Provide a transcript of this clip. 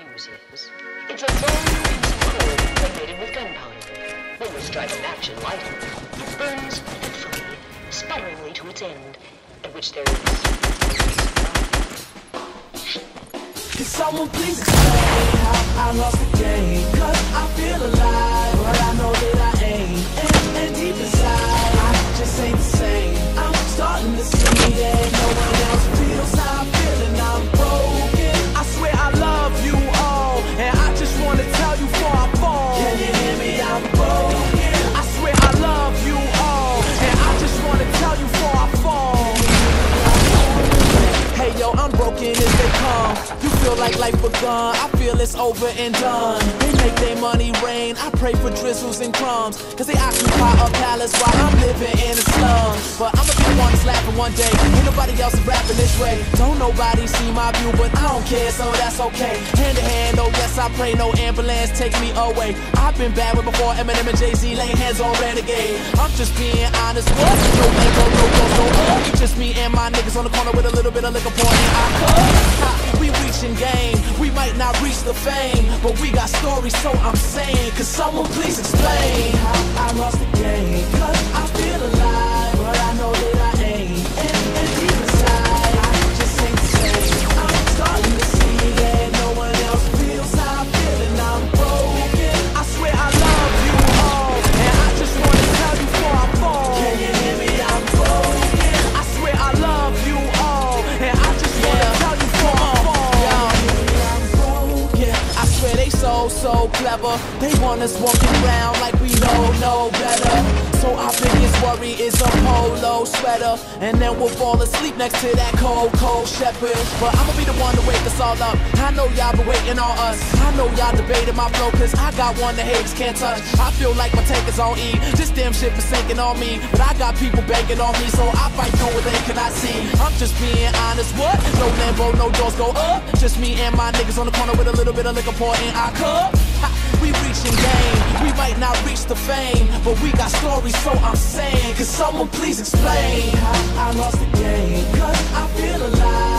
fuse is. It's a long piece of coal impregnated with gunpowder. When you strike a match and light it, it burns fitfully, sputteringly to its end, at which there is... Can someone please explain how I lost like life begun. I feel it's over and done. They make their money rain. I pray for drizzles and crumbs. Cause they occupy a palace while I'm living in a slum. But I'ma be the one slapping one day. Ain't nobody else rapping this way. Don't nobody see my view, but I don't care, so that's okay. Hand in hand, oh yes, I pray no ambulance take me away. I've been bad with before Eminem and Jay Z laying hands on Renegade. I'm just being honest, what? No no, no, no, no, no. Just me and my niggas on the corner with a little bit of liquor pouring. I. fame, but we got stories, so I'm saying, could someone please explain how I lost the game? So, so clever. They want us walking around like we know, no better. So our biggest worry is a polo sweater. And then we'll fall asleep next to that cold, cold shepherd. But I'ma be the one to wake us all up. I know y'all been waiting on us. I know y'all debating my flow, cause I got one the haters can't touch. I feel like my tank is on E. This damn shit is sinking on me. But I got people banking on me, so I fight through what they cannot see. I'm just being honest, what? No Lambo, no doors go up. Just me and my niggas on the corner with a little bit of liquor pour in our cup. Ha, we reaching game. We might not reach the fame, but we got stories, so I'm saying, could someone please explain how I lost the game? Cause I feel alive,